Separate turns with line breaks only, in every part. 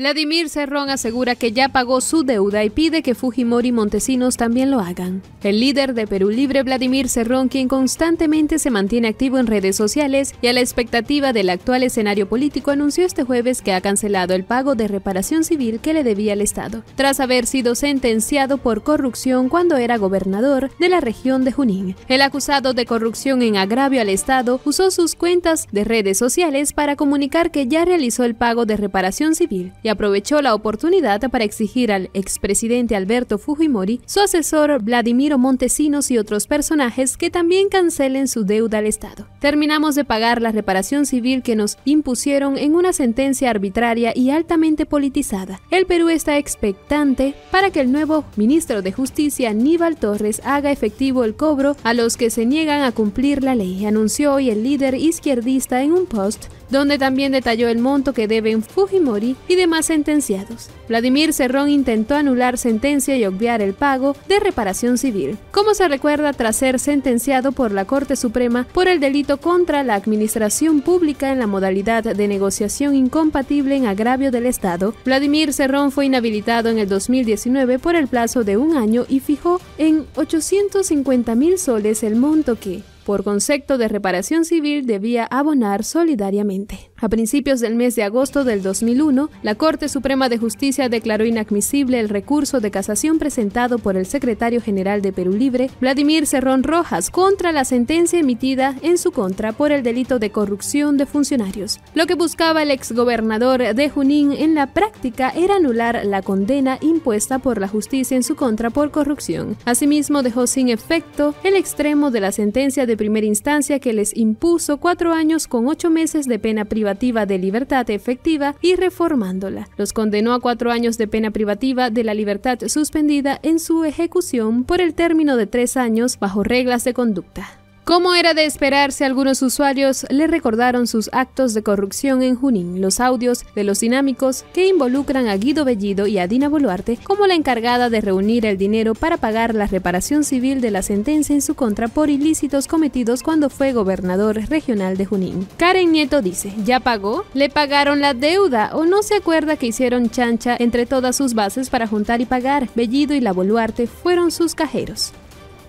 Vladimir Cerrón asegura que ya pagó su deuda y pide que Fujimori y Montesinos también lo hagan. El líder de Perú Libre, Vladimir Cerrón, quien constantemente se mantiene activo en redes sociales y a la expectativa del actual escenario político, anunció este jueves que ha cancelado el pago de reparación civil que le debía al Estado, tras haber sido sentenciado por corrupción cuando era gobernador de la región de Junín. El acusado de corrupción en agravio al Estado usó sus cuentas de redes sociales para comunicar que ya realizó el pago de reparación civil y aprovechó la oportunidad para exigir al expresidente Alberto Fujimori, su asesor Vladimiro Montesinos y otros personajes que también cancelen su deuda al Estado. Terminamos de pagar la reparación civil que nos impusieron en una sentencia arbitraria y altamente politizada. El Perú está expectante para que el nuevo ministro de Justicia, Aníbal Torres, haga efectivo el cobro a los que se niegan a cumplir la ley, anunció hoy el líder izquierdista en un post donde también detalló el monto que deben Fujimori y demás sentenciados. Vladimir Cerrón intentó anular sentencia y obviar el pago de reparación civil, como se recuerda tras ser sentenciado por la Corte Suprema por el delito contra la administración pública en la modalidad de negociación incompatible en agravio del Estado. Vladimir Cerrón fue inhabilitado en el 2019 por el plazo de un año y fijó en 850 mil soles el monto que, por concepto de reparación civil debía abonar solidariamente. A principios del mes de agosto del 2001, la Corte Suprema de Justicia declaró inadmisible el recurso de casación presentado por el secretario general de Perú Libre, Vladimir Cerrón Rojas, contra la sentencia emitida en su contra por el delito de corrupción de funcionarios. Lo que buscaba el exgobernador de Junín en la práctica era anular la condena impuesta por la justicia en su contra por corrupción. Asimismo, dejó sin efecto el extremo de la sentencia de primera instancia que les impuso cuatro años con ocho meses de pena privativa de libertad efectiva y reformándola. Los condenó a cuatro años de pena privativa de la libertad suspendida en su ejecución por el término de tres años bajo reglas de conducta. Como era de esperarse, algunos usuarios le recordaron sus actos de corrupción en Junín, los audios de los dinámicos que involucran a Guido Bellido y a Dina Boluarte como la encargada de reunir el dinero para pagar la reparación civil de la sentencia en su contra por ilícitos cometidos cuando fue gobernador regional de Junín. Karen Nieto dice, ¿ya pagó? ¿Le pagaron la deuda o no se acuerda que hicieron chancha entre todas sus bases para juntar y pagar? Bellido y la Boluarte fueron sus cajeros.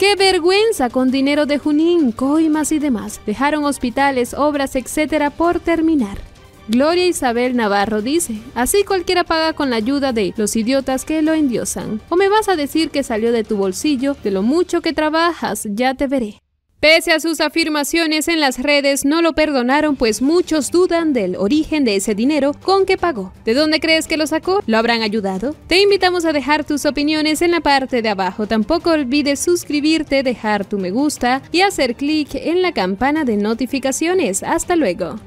¡Qué vergüenza con dinero de Junín, coimas y demás! Dejaron hospitales, obras, etcétera por terminar. Gloria Isabel Navarro dice, así cualquiera paga con la ayuda de los idiotas que lo endiosan. O me vas a decir que salió de tu bolsillo, de lo mucho que trabajas, ya te veré. Pese a sus afirmaciones en las redes, no lo perdonaron, pues muchos dudan del origen de ese dinero con que pagó. ¿De dónde crees que lo sacó? ¿Lo habrán ayudado? Te invitamos a dejar tus opiniones en la parte de abajo. Tampoco olvides suscribirte, dejar tu me gusta y hacer clic en la campana de notificaciones. Hasta luego.